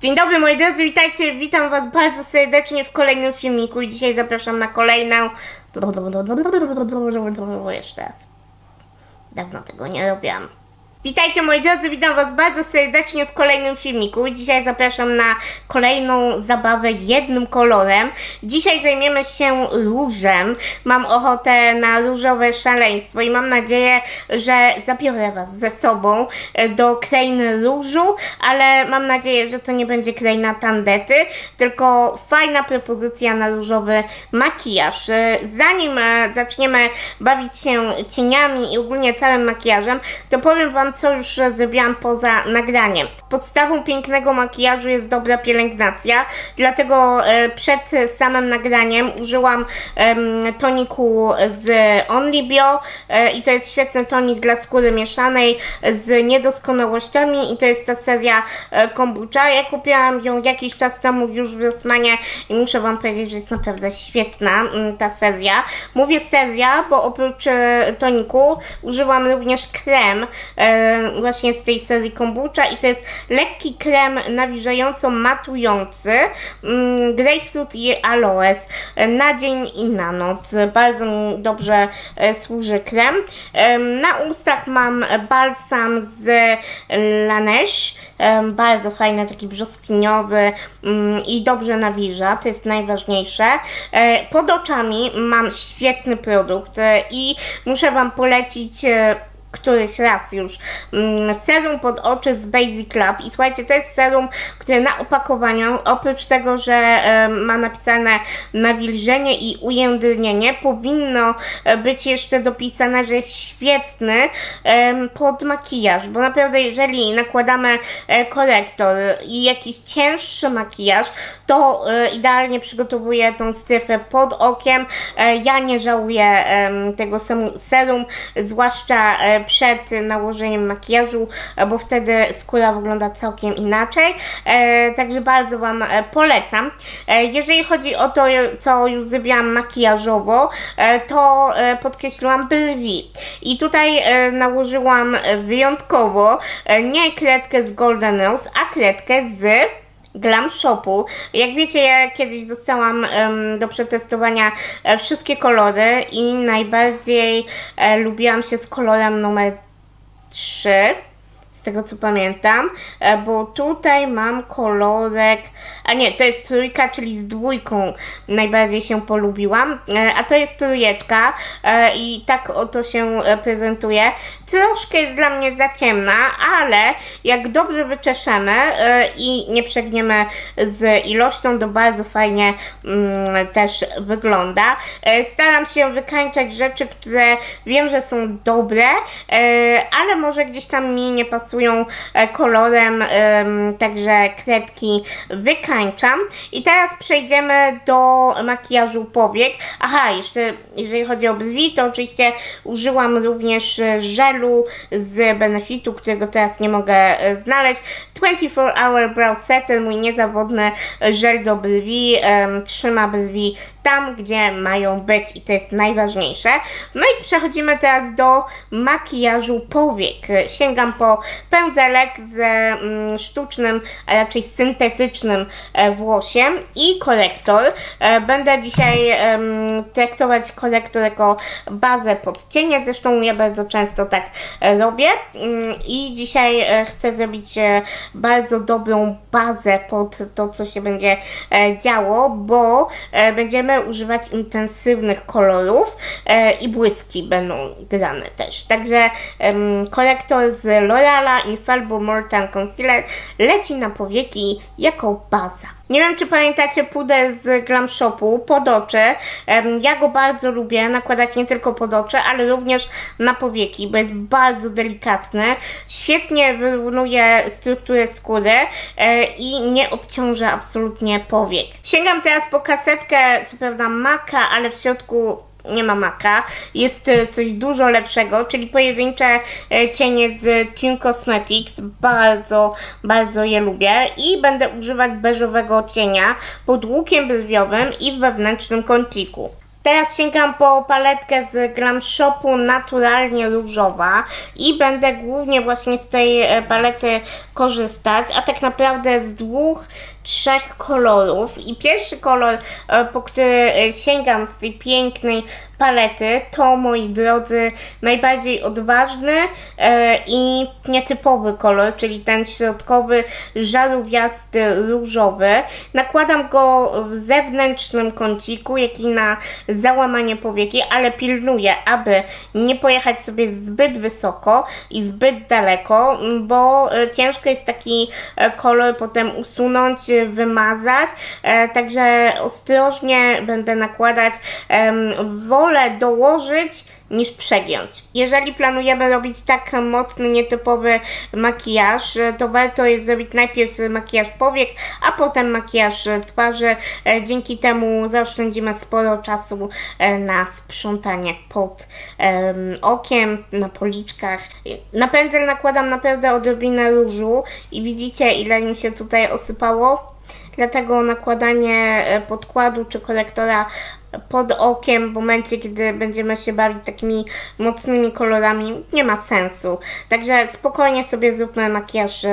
Dzień dobry moi drodzy, witajcie, witam was bardzo serdecznie w kolejnym filmiku i dzisiaj zapraszam na kolejną... Jeszcze raz. Dawno tego nie robiłam. Witajcie moi drodzy, witam was bardzo serdecznie w kolejnym filmiku. Dzisiaj zapraszam na kolejną zabawę jednym kolorem. Dzisiaj zajmiemy się różem. Mam ochotę na różowe szaleństwo i mam nadzieję, że zabiorę was ze sobą do krainy różu, ale mam nadzieję, że to nie będzie kraina tandety, tylko fajna propozycja na różowy makijaż. Zanim zaczniemy bawić się cieniami i ogólnie całym makijażem, to powiem wam co już zrobiłam poza nagraniem. Podstawą pięknego makijażu jest dobra pielęgnacja, dlatego e, przed samym nagraniem użyłam toniku z Onlybio e, i to jest świetny tonik dla skóry mieszanej z niedoskonałościami i to jest ta seria e, kombucha. Ja kupiłam ją jakiś czas temu już w Rossmanie i muszę Wam powiedzieć, że jest naprawdę świetna mm, ta seria. Mówię seria, bo oprócz toniku użyłam również krem właśnie z tej serii kombucha i to jest lekki krem nawilżająco matujący mm, grapefruit i aloes na dzień i na noc. Bardzo mi dobrze e, służy krem. Na ustach mam balsam z Laneige. Bardzo fajny, taki brzoskwiniowy mm, i dobrze nawilża, to jest najważniejsze. E, pod oczami mam świetny produkt e, i muszę Wam polecić któryś raz już mm, serum pod oczy z Basic Club i słuchajcie, to jest serum, które na opakowaniu, oprócz tego, że ma napisane nawilżenie i ujędrnienie, powinno e, być jeszcze dopisane, że jest świetny pod makijaż, bo naprawdę jeżeli nakładamy e, korektor i jakiś cięższy makijaż, to e, idealnie przygotowuje tą strefę pod okiem. Ja nie żałuję tego serum, zwłaszcza przed nałożeniem makijażu, bo wtedy skóra wygląda całkiem inaczej. E, także bardzo Wam e, polecam. E, jeżeli chodzi o to, co już zrobiłam makijażowo, to podkreśliłam brwi. I tutaj nałożyłam wyjątkowo nie kredkę z Golden Rose, a kredkę z Glam Shopu. Jak wiecie, ja kiedyś dostałam um, do przetestowania e, wszystkie kolory i najbardziej e, lubiłam się z kolorem numer 3 z tego co pamiętam, e, bo tutaj mam kolorek, a nie, to jest trójka, czyli z dwójką najbardziej się polubiłam, e, a to jest trójeczka e, i tak oto się prezentuje. Troszkę jest dla mnie za ciemna, ale jak dobrze wyczeszemy i nie przegniemy z ilością, to bardzo fajnie mm, też wygląda. Staram się wykańczać rzeczy, które wiem, że są dobre, ale może gdzieś tam mi nie pasują e, kolorem, także kredki wykańczam. I teraz przejdziemy do makijażu powiek. Aha, jeszcze jeżeli chodzi o brwi, to oczywiście użyłam również żelu z Benefitu, którego teraz nie mogę e, znaleźć. 24 Hour Brow Setter, mój niezawodny żel do brwi, trzyma brwi tam, gdzie mają być i to jest najważniejsze. No i przechodzimy teraz do makijażu powiek. Sięgam po pędzelek z mm, sztucznym, a raczej syntetycznym e, włosiem i korektor. E, będę dzisiaj traktować korektor jako bazę pod cienie, zresztą ja bardzo często tak e, robię mm, i dzisiaj chcę zrobić bardzo dobrą bazę pod to, co się będzie działo, bo będziemy używać intensywnych kolorów i błyski będą grane też. Także korektor z L'Oreala Infallible Mortan Concealer leci na powieki jako baza. Nie wiem, czy pamiętacie puder z Glam Shopu pod oczy. Ja go bardzo lubię nakładać nie tylko pod oczy, ale również na powieki, bo jest bardzo delikatny. Świetnie wyrównuje strukturę skóry e, i nie obciąża absolutnie powiek. Sięgam teraz po kasetkę, prawda maka, ale w środku nie ma maka. Jest e, coś dużo lepszego, czyli pojedyncze e, cienie z Tune Cosmetics. Bardzo, bardzo je lubię i będę używać beżowego cienia pod łukiem brwiowym i w wewnętrznym kąciku. Teraz sięgam po paletkę z Glam Shopu Naturalnie Różowa i będę głównie właśnie z tej e, palety korzystać, a tak naprawdę z dwóch, trzech kolorów. I pierwszy kolor, e, po który e, sięgam z tej pięknej palety, to moi drodzy najbardziej odważny e, i nietypowy kolor, czyli ten środkowy, żarówiasty, różowy. Nakładam go w zewnętrznym kąciku, jak i na załamanie powieki, ale pilnuję, aby nie pojechać sobie zbyt wysoko i zbyt daleko, bo ciężko jest taki kolor potem usunąć, wymazać, e, także ostrożnie będę nakładać. Wolę dołożyć niż przegiąć. Jeżeli planujemy robić tak mocny, nietypowy makijaż, to warto jest zrobić najpierw makijaż powiek, a potem makijaż twarzy. E, dzięki temu zaoszczędzimy sporo czasu e, na sprzątanie pod okiem, na policzkach. Na pędzel nakładam naprawdę odrobinę różu i widzicie ile mi się tutaj osypało. Dlatego nakładanie e, podkładu czy korektora pod okiem w momencie, kiedy będziemy się bawić takimi mocnymi kolorami, nie ma sensu. Także spokojnie sobie zróbmy makijaż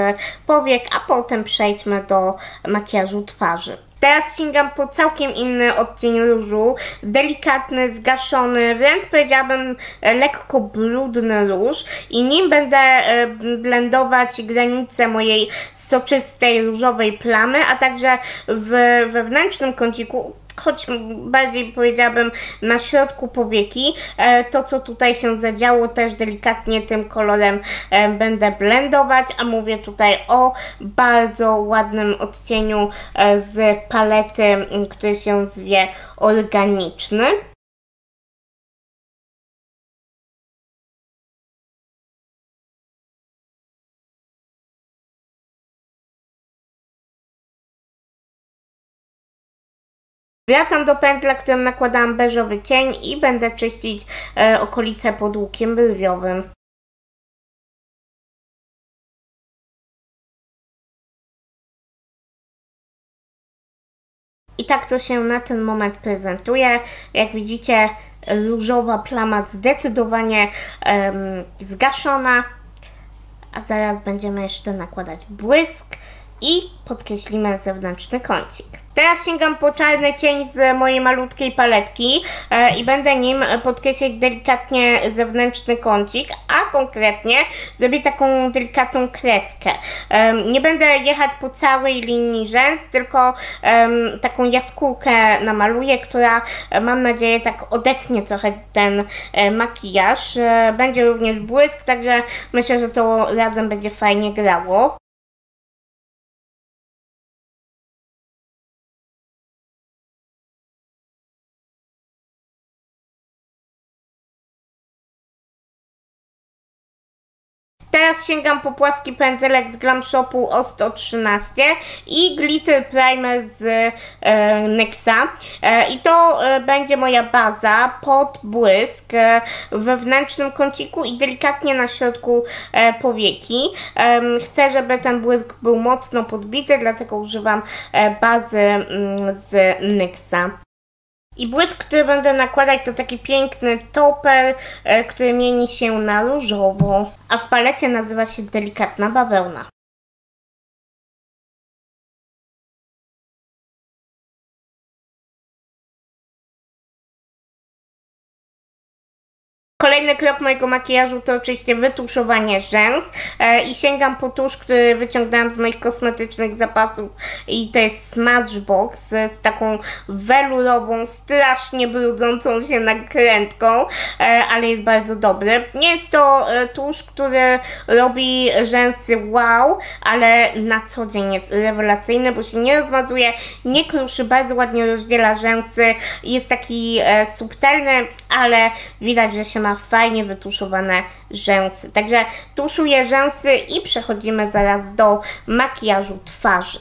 powiek, a potem przejdźmy do makijażu twarzy. Teraz sięgam po całkiem inny odcień różu, delikatny, zgaszony, wręcz powiedziałabym lekko brudny róż i nim będę e, blendować granice mojej soczystej różowej plamy, a także w wewnętrznym kąciku choć bardziej powiedziałabym na środku powieki. E, to, co tutaj się zadziało, też delikatnie tym kolorem e, będę blendować, a mówię tutaj o bardzo ładnym odcieniu e, z palety, który się zwie organiczny. Wracam do pędzla, którym nakładałam beżowy cień i będę czyścić e, okolice pod łukiem brwiowym. I tak to się na ten moment prezentuje. Jak widzicie, różowa plama zdecydowanie zgaszona. A zaraz będziemy jeszcze nakładać błysk i podkreślimy zewnętrzny kącik. Teraz sięgam po czarny cień z mojej malutkiej paletki e, i będę nim podkreślać delikatnie zewnętrzny kącik, a konkretnie zrobię taką delikatną kreskę. Nie będę jechać po całej linii rzęs, tylko taką jaskółkę namaluję, która e, mam nadzieję tak odetnie trochę ten e, makijaż. Będzie również błysk, także myślę, że to razem będzie fajnie grało. Teraz sięgam po płaski pędzelek z Glam Shopu o 113 i Glitter Primer z e, NYXa. E, I to e, będzie moja baza pod błysk e, w wewnętrznym kąciku i delikatnie na środku e, powieki. Chcę, żeby ten błysk był mocno podbity, dlatego używam e, bazy mm, z NYXa. I błysk, który będę nakładać to taki piękny toper, e, który mieni się na różowo, a w palecie nazywa się delikatna bawełna. Kolejny krok mojego makijażu to oczywiście wytuszowanie rzęs e, i sięgam po tusz, który wyciągnęłam z moich kosmetycznych zapasów i to jest Smashbox z, taką welurową, strasznie brudzącą się nakrętką, e, ale jest bardzo dobry. Nie jest to e, tusz, który robi rzęsy wow, ale na co dzień jest rewelacyjny, bo się nie rozmazuje, nie kruszy, bardzo ładnie rozdziela rzęsy, jest taki subtelny, ale widać, że się ma fajnie wytuszowane rzęsy. Także tuszuję rzęsy i przechodzimy zaraz do makijażu twarzy.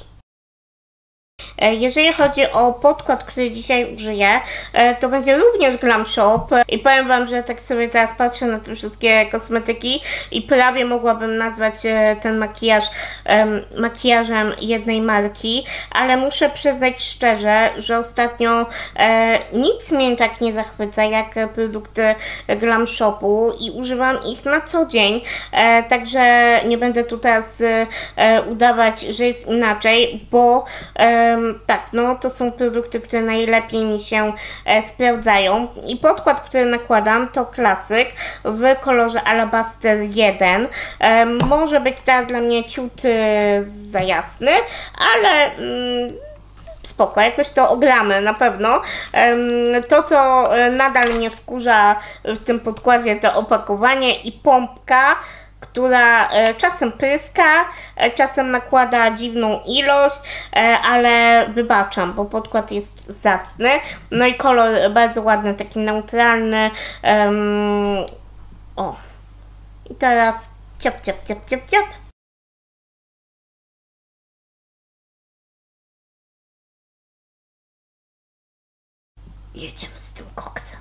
E, jeżeli chodzi o podkład, który dzisiaj użyję, e, to będzie również Glam Shop. I powiem Wam, że tak sobie teraz patrzę na te wszystkie kosmetyki i prawie mogłabym nazwać e, ten makijaż makijażem jednej marki, ale muszę przyznać szczerze, że ostatnio nic mnie tak nie zachwyca jak produkty Glam Shopu i używam ich na co dzień, także nie będę tu teraz udawać, że jest inaczej, bo tak, no to są produkty, które najlepiej mi się e, sprawdzają. I podkład, który nakładam to klasyk w kolorze Alabaster 1. E, może być teraz dla mnie ciut za jasny, ale... Mm, spoko, jakoś to ogramy na pewno. To, co e, nadal mnie wkurza w tym podkładzie, to opakowanie i pompka która e, czasem pryska, e, czasem nakłada dziwną ilość, e, ale wybaczam, bo podkład jest zacny. No i kolor bardzo ładny, taki neutralny. Um, o. I teraz ciap, ciap, ciap, ciap, ciap. Jedziemy z tym koksem.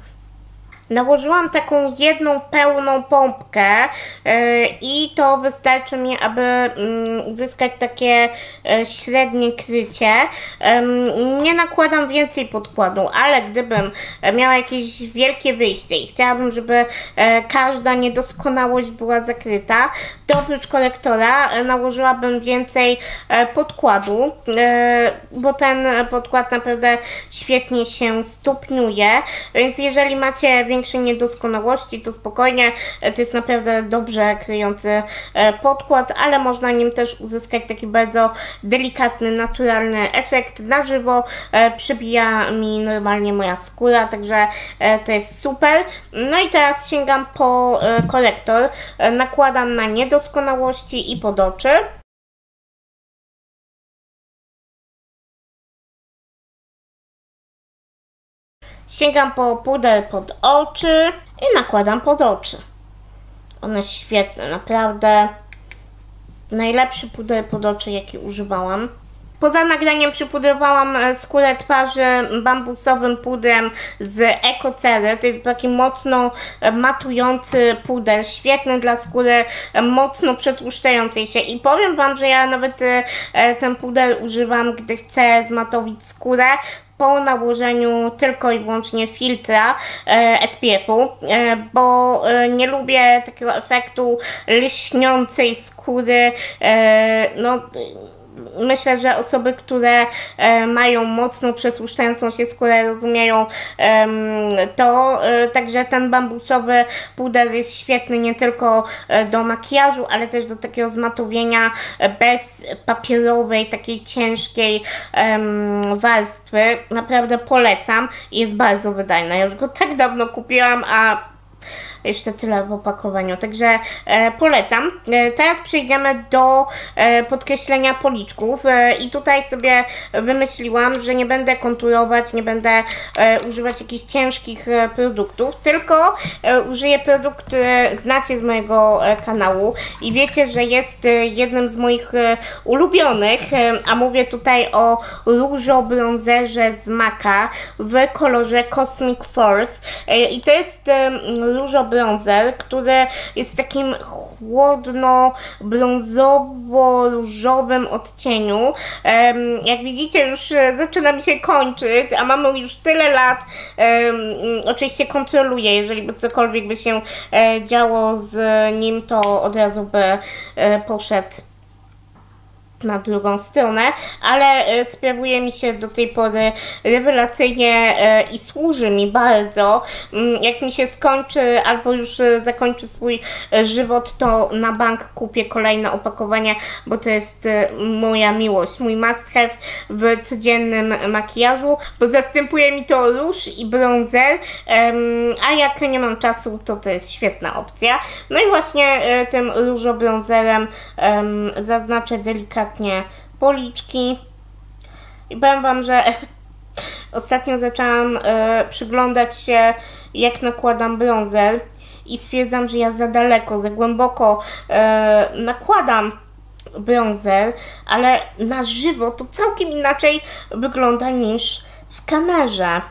Nałożyłam taką jedną pełną pompkę yy, i to wystarczy mi, aby yy, uzyskać takie yy, średnie krycie. nie nakładam więcej podkładu, ale gdybym miała jakieś wielkie wyjście i chciałabym, żeby e, każda niedoskonałość była zakryta, to oprócz korektora e, nałożyłabym więcej e, podkładu, bo ten podkład naprawdę świetnie się stopniuje, więc jeżeli macie większej niedoskonałości, to spokojnie, e, to jest naprawdę dobrze kryjący e, podkład, ale można nim też uzyskać taki bardzo delikatny, naturalny efekt na żywo. E, przybija mi normalnie moja skóra, także to jest super. No i teraz sięgam po korektor, nakładam na niedoskonałości i pod oczy. Sięgam po puder pod oczy i nakładam pod oczy. One świetne, naprawdę. Najlepszy puder pod oczy, jaki używałam. Poza nagraniem przypudrowałam e, skórę twarzy bambusowym pudrem z Ecocery. To jest taki mocno e, matujący puder, świetny dla skóry, e, mocno przetłuszczającej się. I powiem Wam, że ja nawet ten puder używam, gdy chcę zmatowić skórę, po nałożeniu tylko i wyłącznie filtra e, SPF-u, e, bo e, nie lubię takiego efektu lśniącej skóry, e, no myślę, że osoby, które e, mają mocno przetłuszczającą się skórę rozumieją to, e, także ten bambusowy puder jest świetny nie tylko e, do makijażu, ale też do takiego zmatowienia bez papierowej, takiej ciężkiej warstwy. Naprawdę polecam jest bardzo wydajna. Ja już go tak dawno kupiłam, a jeszcze tyle w opakowaniu, także e, polecam. E, teraz przejdziemy do e, podkreślenia policzków. E, i tutaj sobie wymyśliłam, że nie będę konturować, nie będę e, używać jakichś ciężkich e, produktów, tylko użyję produkt, który znacie z mojego kanału i wiecie, że jest jednym z moich ulubionych, a mówię tutaj o różo-bronzerze z Maka w kolorze Cosmic Force. I to jest różo bronzer, który jest w takim chłodno-brązowo-różowym odcieniu. Jak widzicie już e, zaczyna mi się kończyć, a mamy już tyle lat. Oczywiście kontroluję, jeżeli by cokolwiek by się e, działo z nim, to od razu by e, poszedł na drugą stronę, ale e, sprawuje mi się do tej pory rewelacyjnie e, i służy mi bardzo. Mm, jak mi się skończy albo już e, zakończy swój żywot, to na bank kupię kolejne opakowanie, bo to jest moja miłość, mój must have w codziennym makijażu, bo zastępuje mi to róż i bronzer, a jak nie mam czasu, to to jest świetna opcja. No i właśnie tym różo-bronzerem zaznaczę delikatnie delikatnie policzki. I powiem Wam, że ostatnio zaczęłam e, przyglądać się, jak nakładam bronzer i stwierdzam, że ja za daleko, za głęboko e, nakładam bronzer, ale na żywo to całkiem inaczej wygląda niż w kamerze.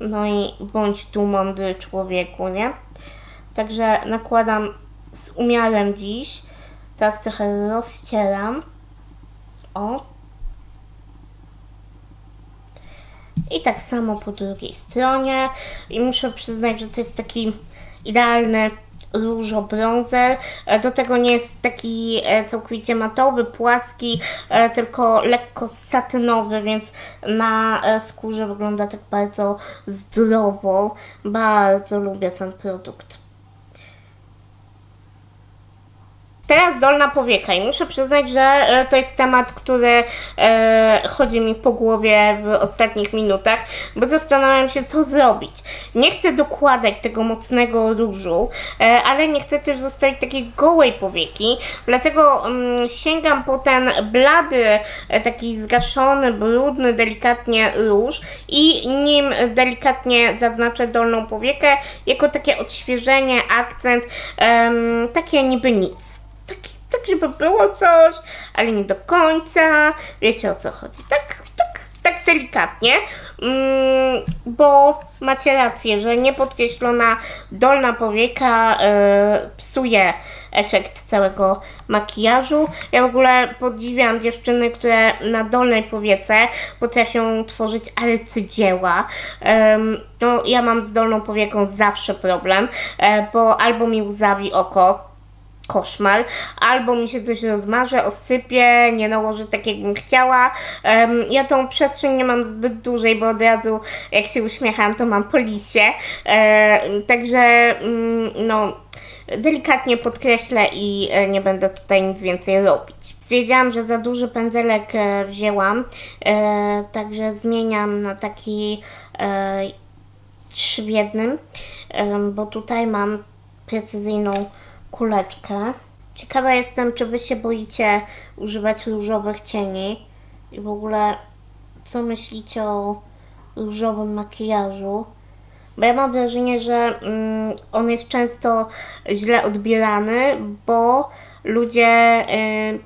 No i bądź tu mądry człowieku, nie? Także nakładam z umiarem dziś. Teraz trochę rozcieram. O. I tak samo po drugiej stronie. I muszę przyznać, że to jest taki idealny różo-bronzer. E, do tego nie jest taki e, całkowicie matowy, płaski, e, tylko lekko satynowy, więc na skórze wygląda tak bardzo zdrowo. Bardzo lubię ten produkt. Teraz dolna powieka i muszę przyznać, że e, to jest temat, który e, chodzi mi po głowie w ostatnich minutach, bo zastanawiam się, co zrobić. Nie chcę dokładać tego mocnego różu, e, ale nie chcę też zostawić takiej gołej powieki, dlatego mm, sięgam po ten blady, e, taki zgaszony, brudny, delikatnie róż i nim delikatnie zaznaczę dolną powiekę, jako takie odświeżenie, akcent, takie niby nic tak żeby było coś, ale nie do końca. Wiecie o co chodzi. Tak, tak, tak delikatnie. Mm, bo macie rację, że niepodkreślona dolna powieka yy, psuje efekt całego makijażu. Ja w ogóle podziwiam dziewczyny, które na dolnej powiece potrafią tworzyć arcydzieła. Um, no, ja mam z dolną powieką zawsze problem, e, bo albo mi łzawi oko, koszmar, albo mi się coś rozmarzy, osypie, nie nałoży tak jakbym chciała. Um, ja tą przestrzeń nie mam zbyt dużej, bo od razu jak się uśmiecham, to mam po lisie. E, także um, no delikatnie podkreślę i e, nie będę tutaj nic więcej robić. Stwierdziłam, że za duży pędzelek e, wzięłam, e, także zmieniam na taki e, trzy w jednym, e, bo tutaj mam precyzyjną kuleczkę. Ciekawa jestem, czy Wy się boicie używać różowych cieni i w ogóle co myślicie o różowym makijażu. Bo ja mam wrażenie, że mm, on jest często źle odbierany, bo ludzie y,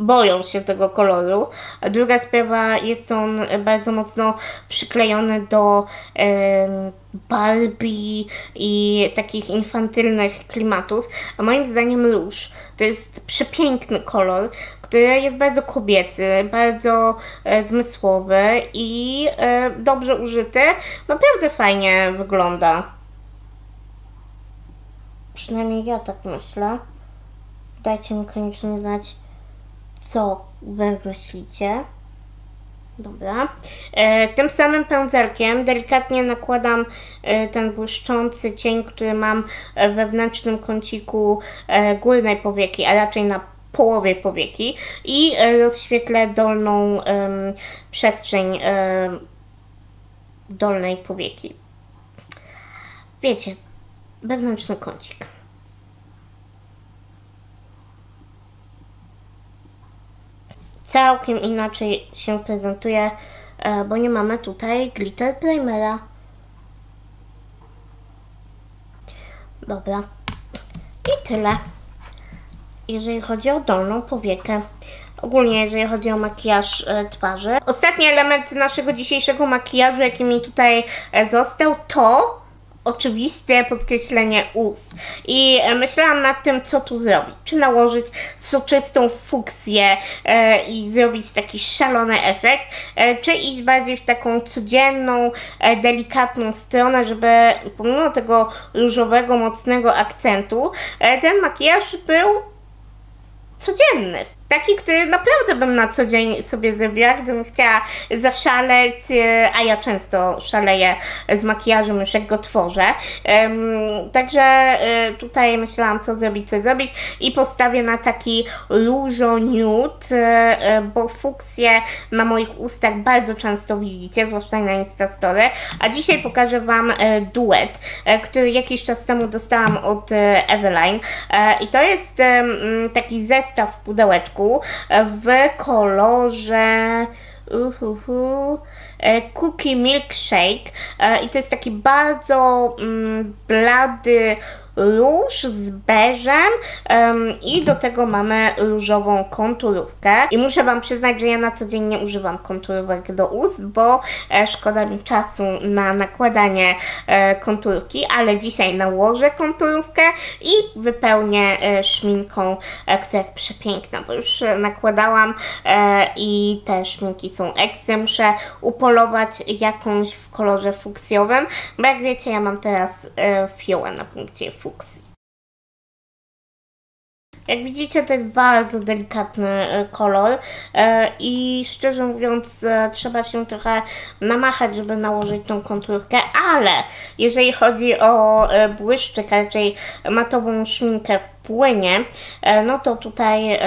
boją się tego koloru. Druga sprawa, jest on bardzo mocno przyklejony do e, Barbie i takich infantylnych klimatów. A moim zdaniem róż to jest przepiękny kolor, który jest bardzo kobiecy, bardzo e, zmysłowy i e, dobrze użyty. Naprawdę fajnie wygląda. Przynajmniej ja tak myślę. Dajcie mi koniecznie znać co wy myślicie. Dobra. E, tym samym pędzelkiem delikatnie nakładam e, ten błyszczący cień, który mam w wewnętrznym kąciku e, górnej powieki, a raczej na połowie powieki i e, rozświetlę dolną przestrzeń e, dolnej powieki. Wiecie, wewnętrzny kącik. Całkiem inaczej się prezentuje, e, bo nie mamy tutaj glitter primera. Dobra. I tyle. Jeżeli chodzi o dolną powiekę. Ogólnie, jeżeli chodzi o makijaż e, twarzy. Ostatni element naszego dzisiejszego makijażu, jaki mi tutaj e, został, to oczywiste podkreślenie ust. I e, myślałam nad tym, co tu zrobić. Czy nałożyć soczystą fuksję e, i zrobić taki szalony efekt, e, czy iść bardziej w taką codzienną, e, delikatną stronę, żeby pomimo tego różowego, mocnego akcentu, e, ten makijaż był codzienny taki, który naprawdę bym na co dzień sobie zrobiła, gdybym chciała zaszaleć, e, a ja często szaleję z makijażem już jak go tworzę. Także e, tutaj myślałam co zrobić, co zrobić i postawię na taki różo nude, e, bo fuksję na moich ustach bardzo często widzicie, zwłaszcza na Instastory, a dzisiaj pokażę Wam duet, który jakiś czas temu dostałam od Eveline. I to jest taki zestaw w pudełeczku, w kolorze e, Cookie Milkshake. E, i to jest taki bardzo mm, blady róż z beżem em, i do tego mamy różową konturówkę. I muszę Wam przyznać, że ja na co dzień nie używam konturówek do ust, bo e, szkoda mi czasu na nakładanie e, konturki, ale dzisiaj nałożę konturówkę i wypełnię e, szminką, e, która jest przepiękna, bo już e, nakładałam e, i te szminki są eksy. Muszę upolować jakąś w kolorze fuksjowym, bo jak wiecie, ja mam teraz fiołę na punkcie fuksji. Jak widzicie, to jest bardzo delikatny e, kolor e, i szczerze mówiąc, e, trzeba się trochę namachać, żeby nałożyć tą konturkę, ale jeżeli chodzi o błyszczyk, raczej matową szminkę płynie, no to tutaj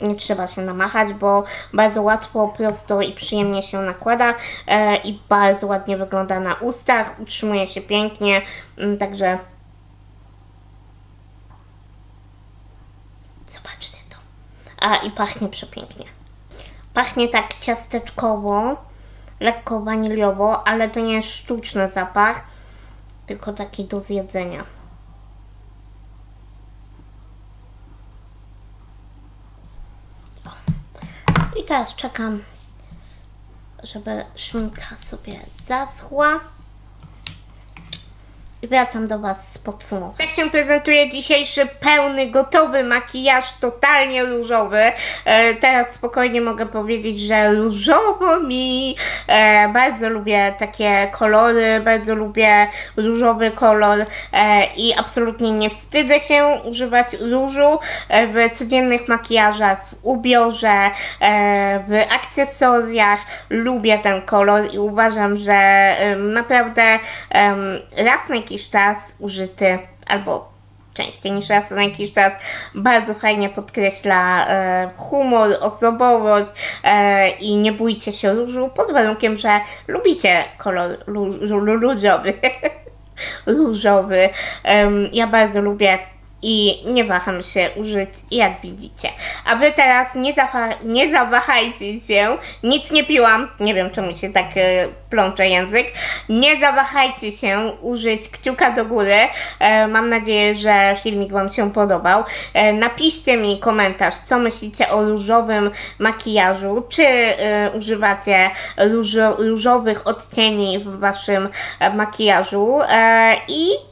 nie trzeba się namachać, bo bardzo łatwo, prosto i przyjemnie się nakłada i bardzo ładnie wygląda na ustach, utrzymuje się pięknie, mm, także Zobaczcie to. A i pachnie przepięknie. Pachnie tak ciasteczkowo, lekko waniliowo, ale to nie jest sztuczny zapach, tylko taki do zjedzenia. I teraz czekam, żeby szminka sobie zaschła. Wracam do Was z podsumowaniem. Jak się prezentuje dzisiejszy pełny, gotowy makijaż, totalnie różowy. E, teraz spokojnie mogę powiedzieć, że różowo mi. E, bardzo lubię takie kolory, bardzo lubię różowy kolor e, i absolutnie nie wstydzę się używać różu e, w codziennych makijażach, w ubiorze, e, w akcesoriach. Lubię ten kolor i uważam, że naprawdę em, raz na jakiś czas użyty albo częściej niż raz na jakiś czas bardzo fajnie podkreśla e, humor, osobowość e, i nie bójcie się różu pod warunkiem, że lubicie kolor róż- ró- różowy. różowy. Em, ja bardzo lubię i nie waham się użyć, jak widzicie. A wy teraz nie, nie zawahajcie się, nic nie piłam, nie wiem czemu się tak e, plącze język, nie zawahajcie się użyć kciuka do góry. E, mam nadzieję, że filmik Wam się podobał. E, napiszcie mi komentarz, co myślicie o różowym makijażu, czy e, używacie różo- różowych odcieni w Waszym e, makijażu e, i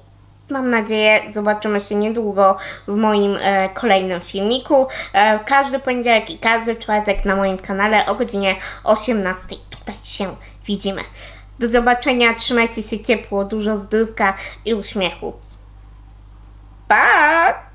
Mam nadzieję, zobaczymy się niedługo w moim e, kolejnym filmiku. E, każdy poniedziałek i każdy czwartek na moim kanale o godzinie 18. Tutaj się widzimy. Do zobaczenia, trzymajcie się ciepło, dużo zdrówka i uśmiechu. Pa!